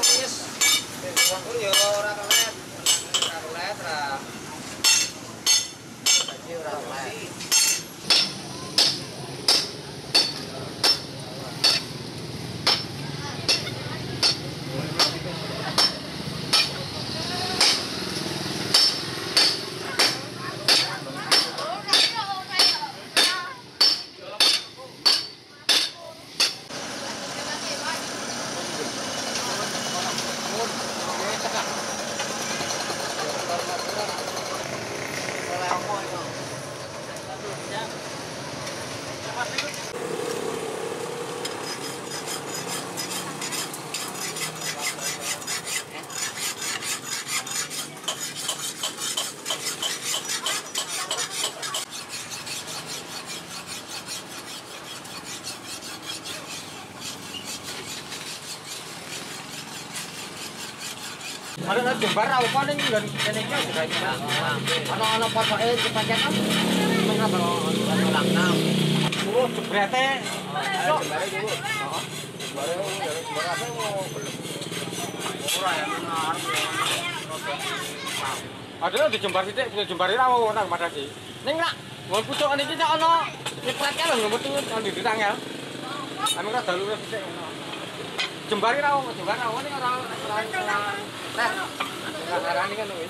Ini ya ora Ada nang jembar ra apa ning nggon kene iki juga iki. Ana-ana potoke kepancen kan. Mengapa ulang enam. Oh, jebrete. Jembare jembar apa mau belum. Ora ya arep. Ada di jembar sithik, di jembar ra ono nang madasi. Ning nak Wong pucuk niki nek ana nyepretke lho metu nang di tangel. Ame ra dalu sithik ngono. Jembari ra ono, jembar ra ono ning ora 来，来，来你看那位